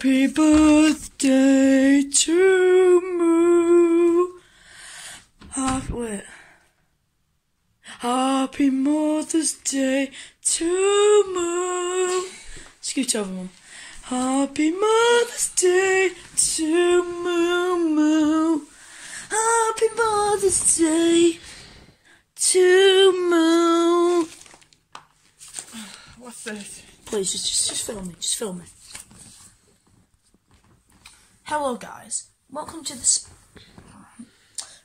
birthday to Moo. Happy, wait. Happy Mother's Day to Moo. Scoot over, Mum. Happy Mother's Day to Moo Moo. Happy Mother's Day to Moo. What's this? Please, just, just, just film me. Just film me. Hello, guys. Welcome to the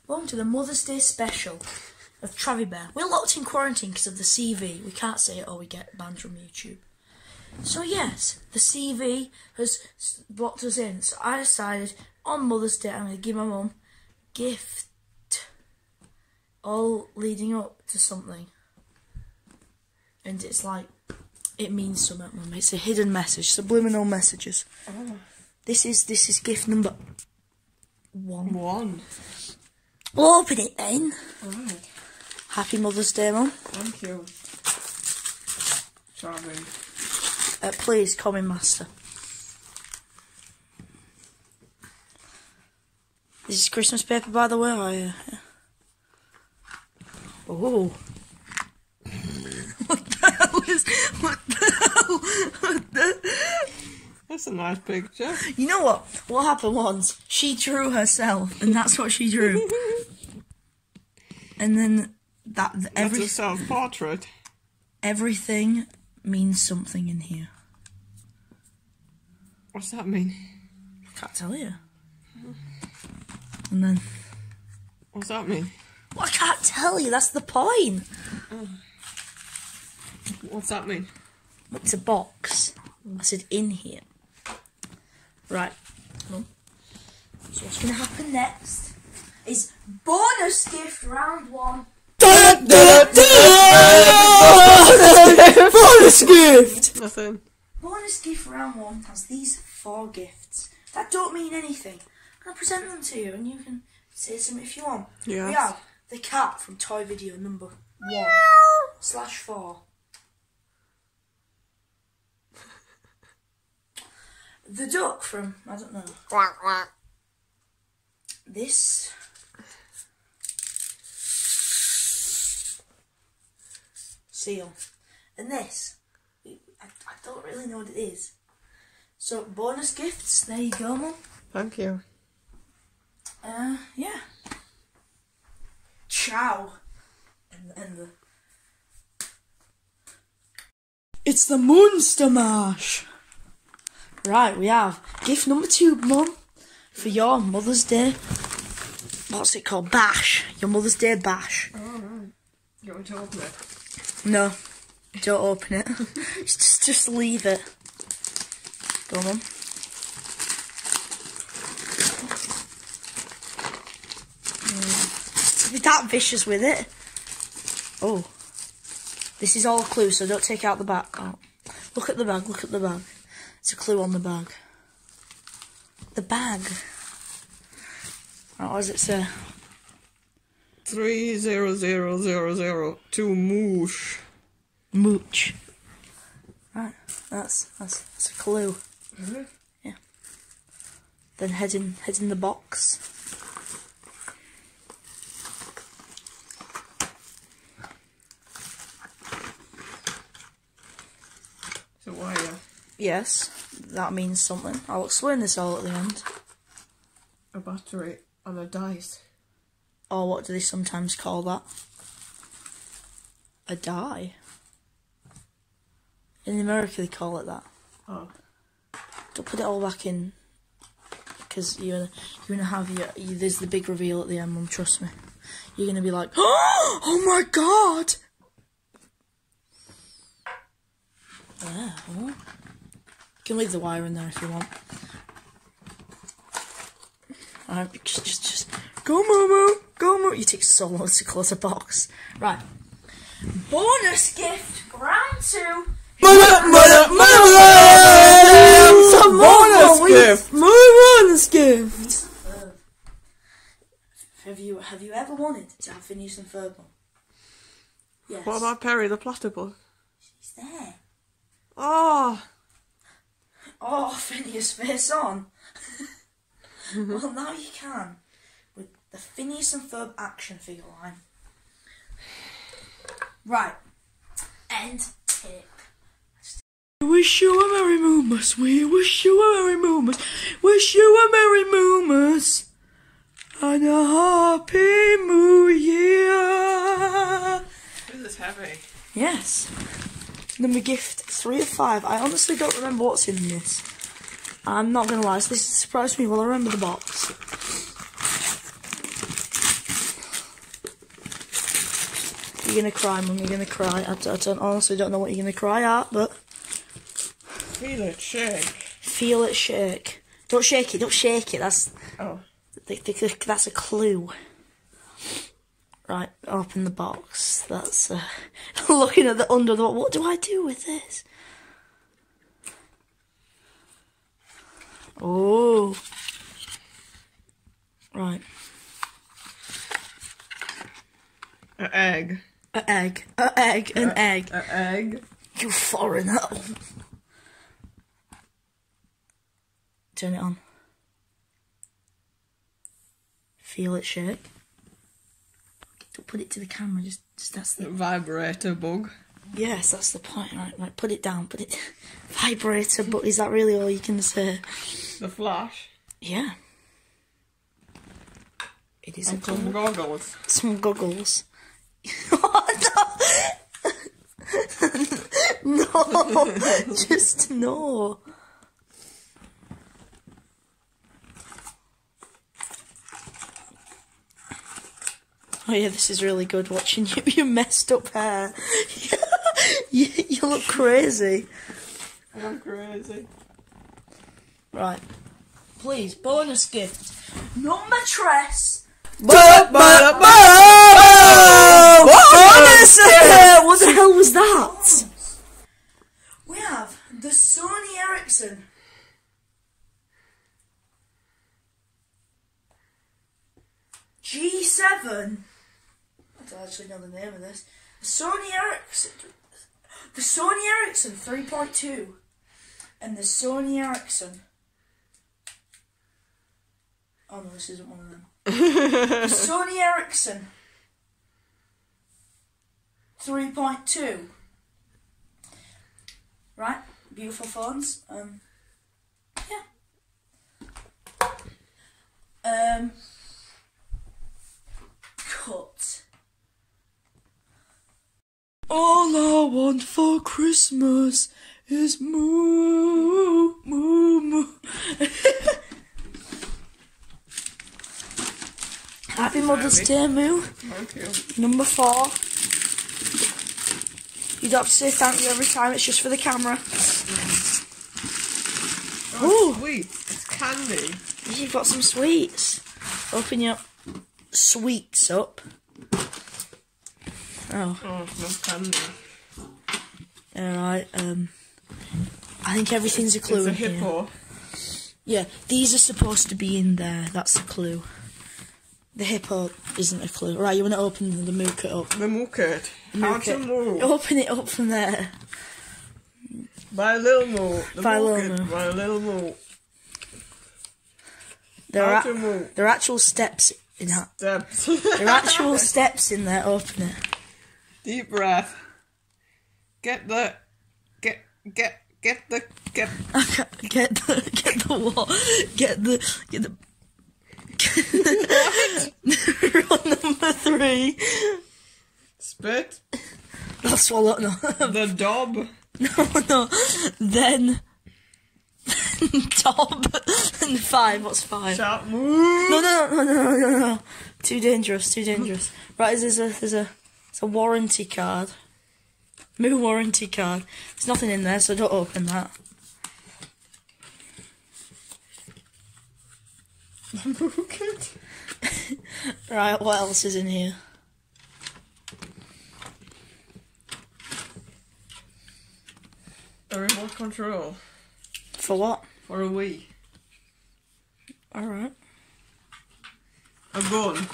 welcome to the Mother's Day special of Travi Bear. We're locked in quarantine because of the CV. We can't say it or we get banned from YouTube. So yes, the CV has blocked us in. So I decided on Mother's Day I'm going to give my mum gift, all leading up to something, and it's like it means something, Mum. It's a hidden message, subliminal messages. This is this is gift number one. One. We'll open it then. Alright. Happy Mother's Day, Mum. Thank you. Charming. Uh, please, call me Master. This is Christmas paper, by the way. I, uh, Oh. what the hell is. What the hell? What the... That's a nice picture. You know what? What happened once? She drew herself, and that's what she drew. and then that That's every a self-portrait. everything means something in here. What's that mean? I Can't tell you. And then What's that mean? well, I can't tell you. That's the point. What's that mean? It's a box. I said in here. Right. So what's going to happen next is bonus gift round one. bonus gift. Nothing. Bonus gift round one has these four gifts that don't mean anything. I'm present them to you, and you can say something if you want. Yes. We have the cat from Toy Video number one slash four. The duck from I don't know. This. Seal. And this. I, I don't really know what it is. So bonus gifts. There you go, mum. Thank you. Uh, yeah. Ciao. And, and the. It's the Monster Mash. Right, we have gift number two, mum, for your Mother's Day. What's it called? Bash. Your Mother's Day bash. You want me to open it? No, don't open it. just, just leave it. Go on, mum. Mm. That vicious with it. Oh, this is all a clue, so don't take out the back. Oh. Look at the bag. Look at the bag. It's a clue on the bag. The bag. What does it say? Three zero zero zero zero two moosh. Mooch. Right, that's that's that's a clue. Yeah. Then head in head in the box. So wire. Yes, that means something. I'll explain this all at the end. A battery and a dice. Or what do they sometimes call that? A die. In America, they call it that. Oh. Don't put it all back in, because you're you're gonna have your. You, there's the big reveal at the end, Mum. Trust me. You're gonna be like, oh my god. Yeah. oh. You can leave the wire in there if you want. Alright, just, just, just go, Momo, go, Momo. You take so long to close a box. Right. Bonus gift, round two. Some bonus gift. My bonus gift. Have you have you ever wanted to have Phineas and Ferb on? Yes. What about Perry the platypus? He's there. Oh, Oh, Phineas face on. well, now you can with the Phineas and Ferb action figure line. Right. End tip. We wish you a Merry Moomas. We wish you a Merry Moomas. Wish you a Merry Moomas. And a Happy New Year. This is heavy. Yes. Number gift three of five. I honestly don't remember what's in this. I'm not gonna lie, so this surprised me. Well, I remember the box. You're gonna cry, Mum. You're gonna cry. I, I don't honestly don't know what you're gonna cry at, but Feel it shake. feel it shake. Don't shake it. Don't shake it. That's Oh. th- th- th- that's a clue. Right, open the box. That's uh, looking at the under the. What do I do with this? Oh, right. An egg. A egg. A egg. An egg. An egg. You foreigner. Turn it on. Feel it shake. Put it to the camera. Just, just that's the. Vibrator bug. Yes, that's the point. Right, right. Put it down. Put it. Vibrator. But is that really all you can say? The flash. Yeah. It is a And some goggles. Some goggles. no, just no. Oh yeah, this is really good watching you. You messed up hair. you, you look crazy. I'm crazy. Right. Please, bonus gift. Number tress. Bonus! Bonus! what the hell was that? We have the Sony Ericsson. G7. Actually know the name of this. The Sony Ericsson. The Sony Ericsson 3.2 and the Sony Ericsson. Oh no, this isn't one of them. the Sony Ericsson 3.2. Right, beautiful phones. Um, yeah. Um, cut. All I want for Christmas is moo, moo, moo. Happy Mother's Day, Moo. Thank you. Number four. You don't have to say thank you every time, it's just for the camera. Oh, sweet. It's candy. You've got some sweets. Open your sweets up. Oh, Oh, it smells candy. alright. Um, I think everything's a clue It's a in here. hippo. Yeah, these are supposed to be in there. That's a clue. The hippo isn't a clue. Right, you want to open the mooket up. The mooket. How to move. Open it up from there. By a little moo. The By little mooket. moo. By little moo. There How are to move. there are actual steps in that. Steps. There are actual steps in there. Open it. Deep breath. Get the. Get. Get. Get the. Get. Get the get the what? Get the get the. Rule number three. Spit. That's swallow. No, The dob. no, no. Then. Top and five. What's five? Shout moo. No, no, no, no, no, no, no. Too dangerous. Too dangerous. Right, there's a there's a there's a warranty card. Moo warranty card. There's nothing in there, so don't open that. Right, what else is in here? A remote control. For what? For a Wii. Alright. A gun.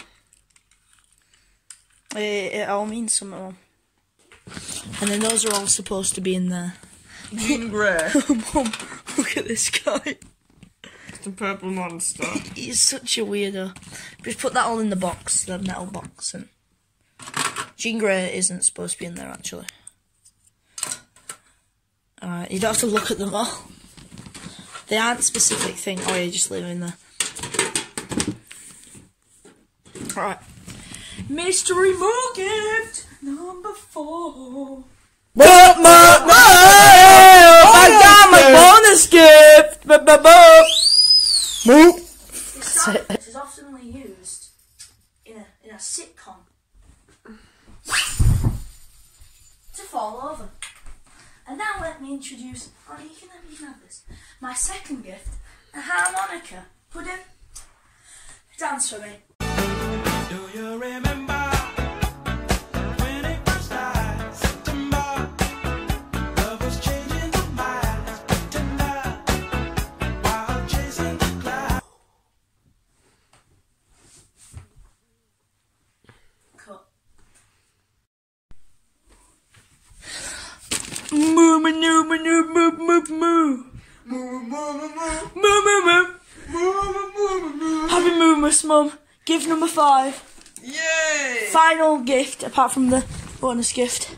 Eh, eh, it, it all means something. And then those are all supposed to be in there. Jean Grey. Mum, look at this guy. It's the purple monster. He's such a weirdo. Just put that all in the box, the metal box, and Jean Grey isn't supposed to be in there actually. Alright, you don't have to look at them all. They aren't specific thing. Oh, yeah, just leave them in there. Alright. Mystery Moo Gift number four. Boop, boop, boop. Oh, I got my bonus gift. Boop, boop, boop. Boop. This sound is often used in a in a sitcom to fall over. And now let me introduce. Oh, you can have, you can have this. My second gift, a harmonica. Put in. Dance for me. Mum. Gift number five. Yay! Final gift, apart from the bonus gift.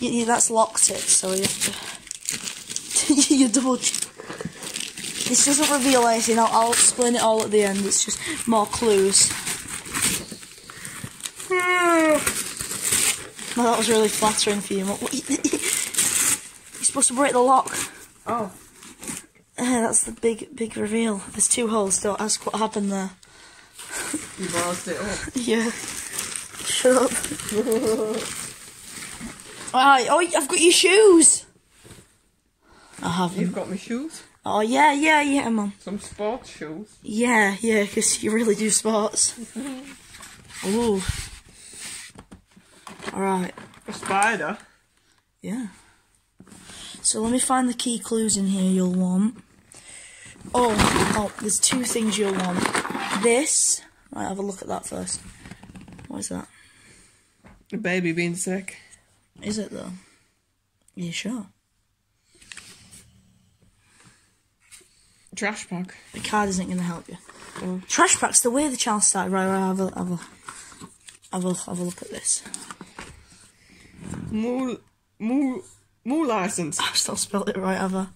Yeah, that's locked it, so you have to. you double. This doesn't reveal anything. I'll, I'll explain it all at the end. It's just more clues. Well, that was really flattering for you. You're supposed to break the lock. Oh, Uh, that's the big, big reveal. There's two holes. Don't ask what happened there. you ballsed it up. Yeah. Shut up. Right, oh, I've got your shoes. I haven't. You've got my shoes. Oh, yeah, yeah, yeah, mum. Some sports shoes. Yeah, yeah, because you really do sports. Ooh. Alright, A spider. yeah. So let me find the key clues in here you'll want. Oh, oh, there's two things you'll want. This. Right, have a look at that first. What is that? A baby being sick. Is it though? You sure? Trash pack. The card isn't going to help you. Oh. Trash packs the way the child started. Right, right. Have a, have a, have a, have a look at this. Moo, moo, moo license. I've still spelled it right, have I?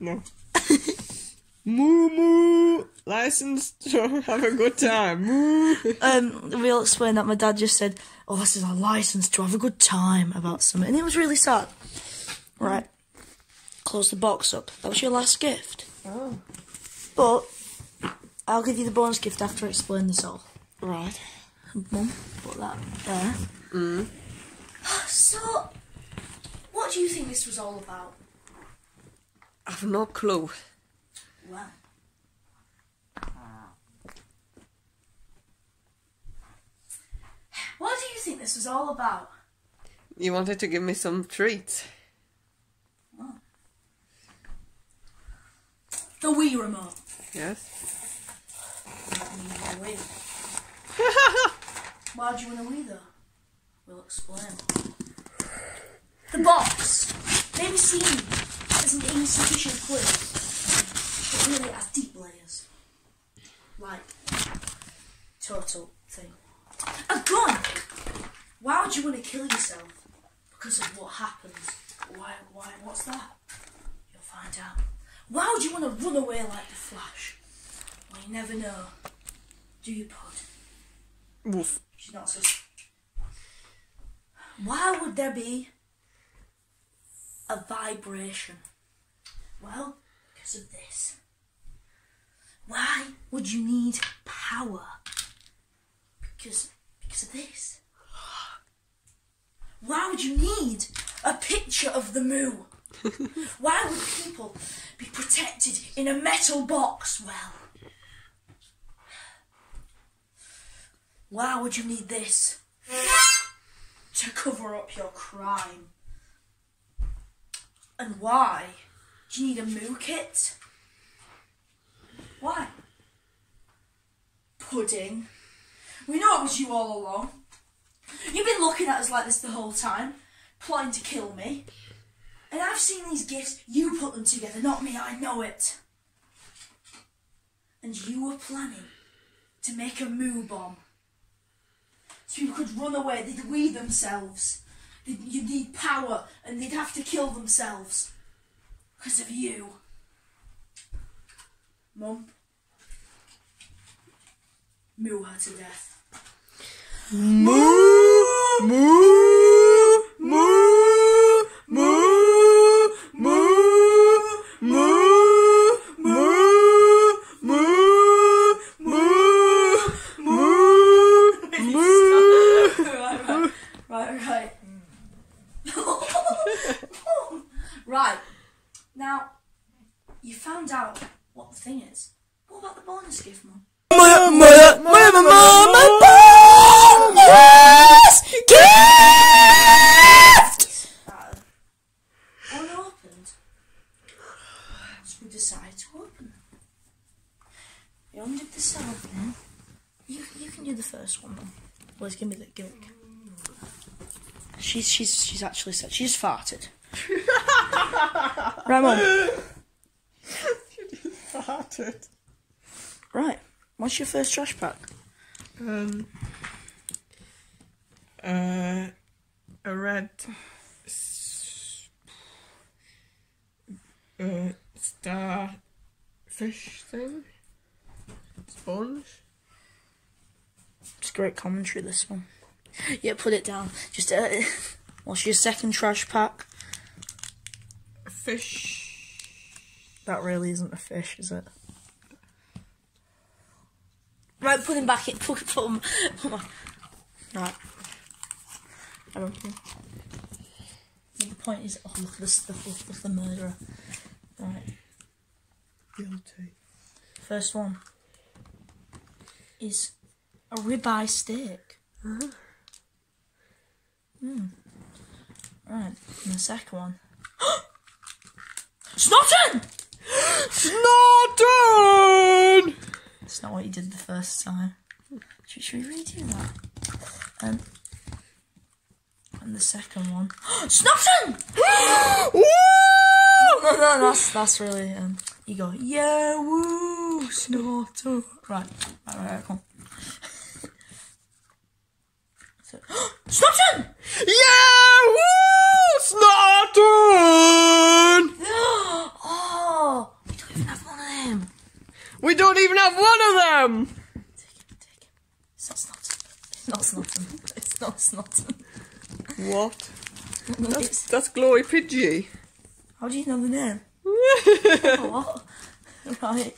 No. moo moo license to have a good time. Moo. Um, we'll explain that. My dad just said, "Oh, this is a license to have a good time about something," and it was really sad. Right. Close the box up. That was your last gift. Oh. But I'll give you the bonus gift after I explain this all. Right. Mum, put that there. Mm. So, what do you think this was all about? I've no clue. Well. What do you think this was all about? You wanted to give me some treats. The Wii remote. Yes. That means the Wii. Why do you want a Wii though? We'll explain. The box may be seen as an insufficient clue, but really has deep layers. Like total thing. A gun! Why would you want to kill yourself? Because of what happens. Why why what's that? You'll find out. Why would you want to run away like the Flash? Well you never know. Do you put? Woof. She's not so. Why would there be a vibration? Well, because of this. Why would you need power? Because because of this. Why would you need a picture of the moo? Why would people be protected in a metal box? Well, why would you need this? To cover up your crime. And why? Do you need a moo kit? Why? Pudding. We know it was you all along. You've been looking at us like this the whole time, plotting to kill me. And I've seen these gifts. You put them together, not me. I know it. And you were planning to make a moo bomb. So people could run away. They'd weed themselves. You'd need power, and they'd have to kill themselves because of you. Mum, moo her to death. Moo, moo, Give me the give it. She's she's she's actually said she's farted. right, Mum. Farted. Right. What's your first trash pack? Um, uh, a red uh, star fish thing. Sponge. It's great commentary, this one. Yeah, put it down. Just, uh, what's your second trash pack? A fish. That really isn't a fish, is it? Right, put him back in. Put, put him. Right. I don't think. The point is, oh, look at this. Look, look, the murderer. Right. Guilty. First one is a ribeye steak. Hmm. Right. And the second one. Snotton! Snowden! It's not what you did the first time. Should, should we redo that? Um, and the second one. Snotton! Woo! No, no, that's that's really um. You go, yeah, woo, Snotton. Right, right, right, right, come on. So, Snotton! Yeah! Woo! Snowden! Oh, we don't even have one of them. We don't even have one of them! Take it, take it. It's not. It's not. It's not. What? That's, that's Glory Pidgey. How do you know the name? Oh, what? Right.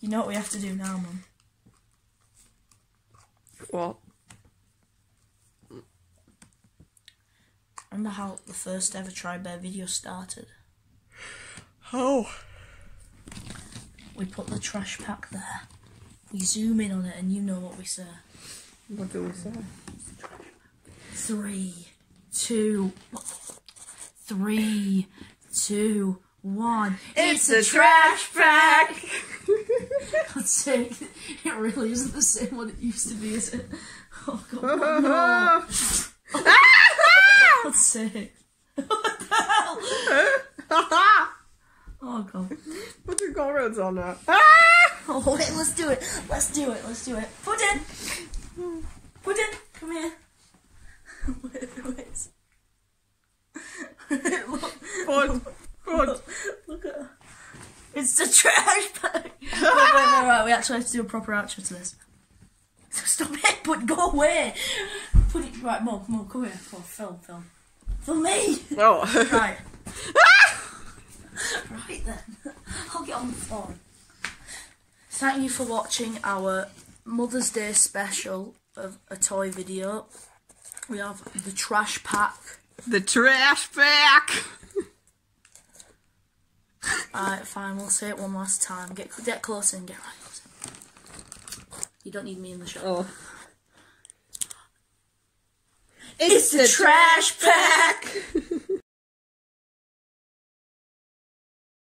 You know what we have to do now, Mum. what? Remember how the first ever Travi Bear video started? Oh. We put the trash pack there. We zoom in on it and you know what we say. What do we say? Three, two, three, two, one. It's a trash pack! God's sake, it really isn't the same what it used to be, is it? Oh god, no. God's sake. What the hell? Oh god. Put the corals on it. Oh wait, let's do it. Let's do it. Let's do it. Put in. Put in. Come here. Wait, wait. look, Put, put. look at her. It's the trash bag. wait, wait, wait, wait. We actually have to do a proper outro to this. So stop it. Put go away. Put it right, Mom. Mom, come here. On, film, film. For me. Oh. Right. Right then. I'll get on the phone. Thank you for watching our Mother's Day special of a toy video. We have the trash pack. the trash pack. Alright, fine, we'll say it one last time. Get get closer and get right closer. You don't need me in the shot. Oh. It's the trash pack!